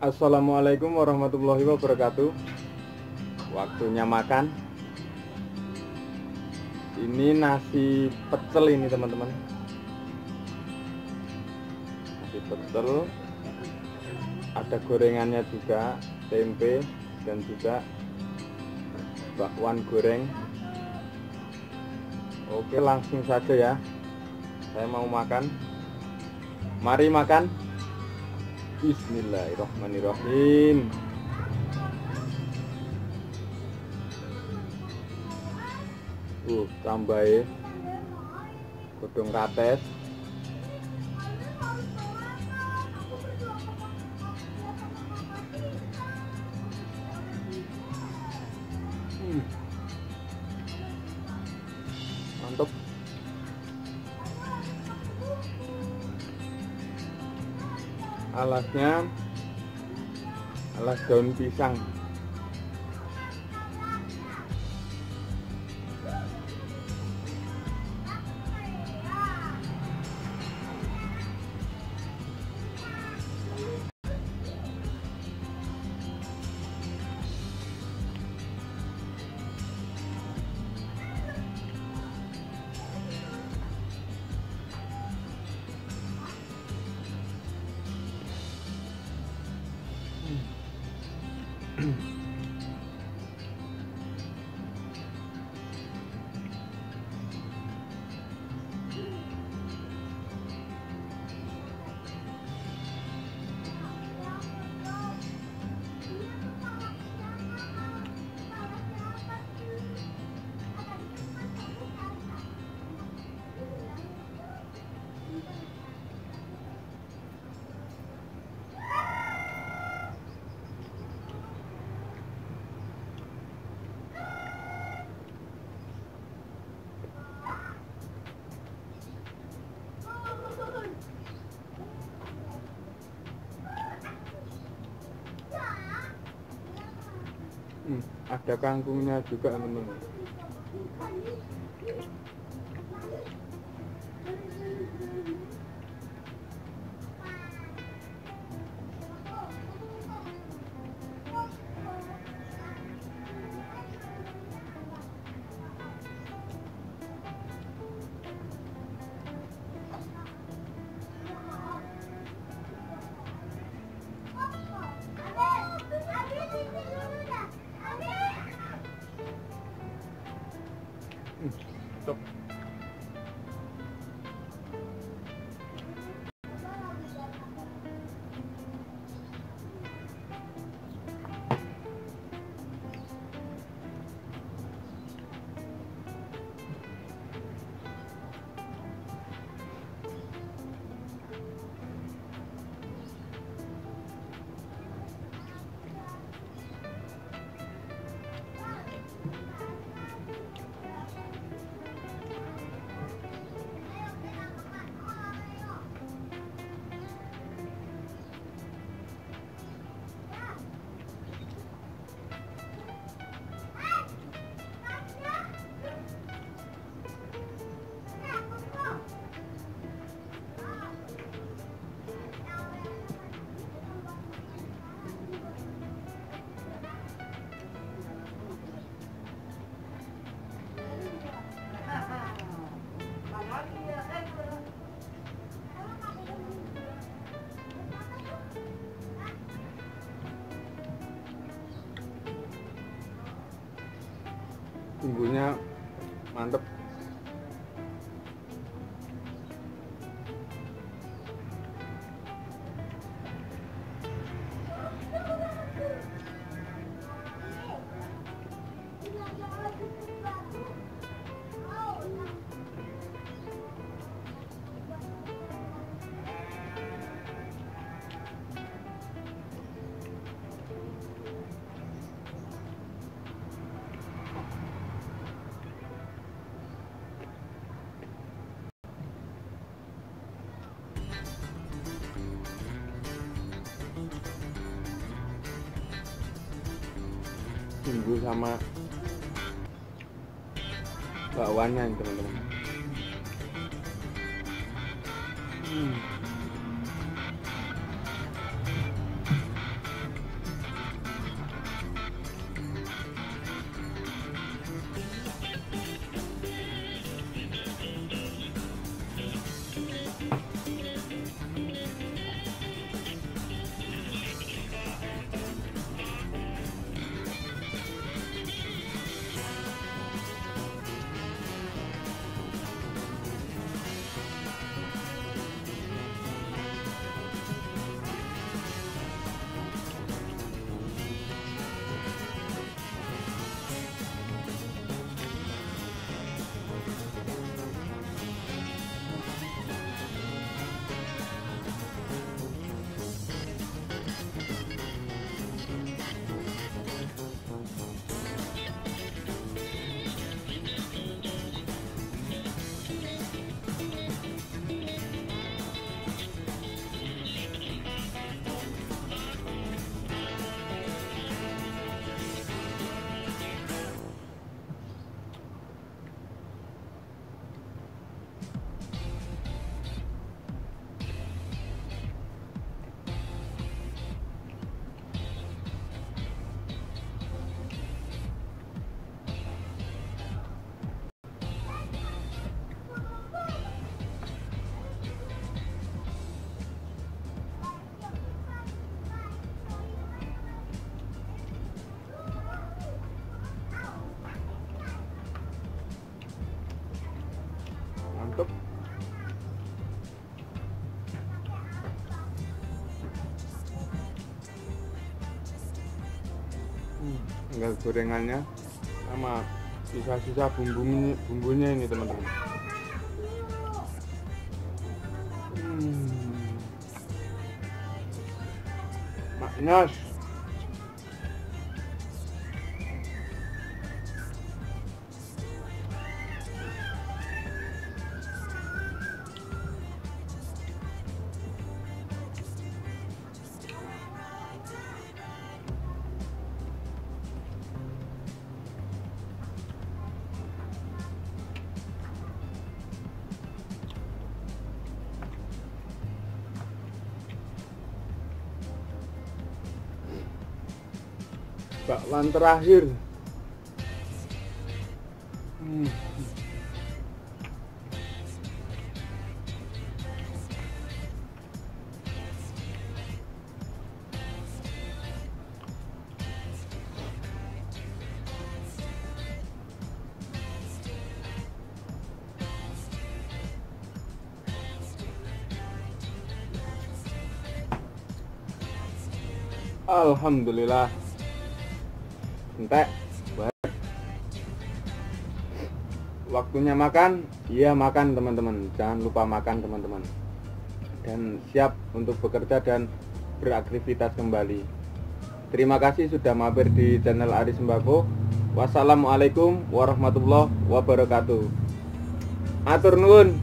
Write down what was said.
Assalamualaikum warahmatullahi wabarakatuh. Waktunya makan. Ini nasi pecel ini teman-teman. Nasi pecel. Ada gorengannya juga Tempe dan juga bakwan goreng. Oke langsung saja ya. Saya mau makan. Mari makan Bismillahirrahmanirrahim. Uh, tambahin godong kates. Alasnya alas daun pisang Mm-hmm. ada kangkungnya juga teman-teman Hmm, stop. Bumbunya mantep sama bakwannya ini teman-teman Hmm. Tinggal gorengannya sama sisa-sisa bumbunya bumbunya ini teman-teman hmm. maknyos bakwan terakhir. Alhamdulillah entek waktunya makan iya makan teman-teman. Jangan lupa makan teman-teman. Dan siap untuk bekerja dan beraktivitas kembali. Terima kasih sudah mampir di channel Ari Sembako wassalamualaikum warahmatullahi wabarakatuh. Atur nuwun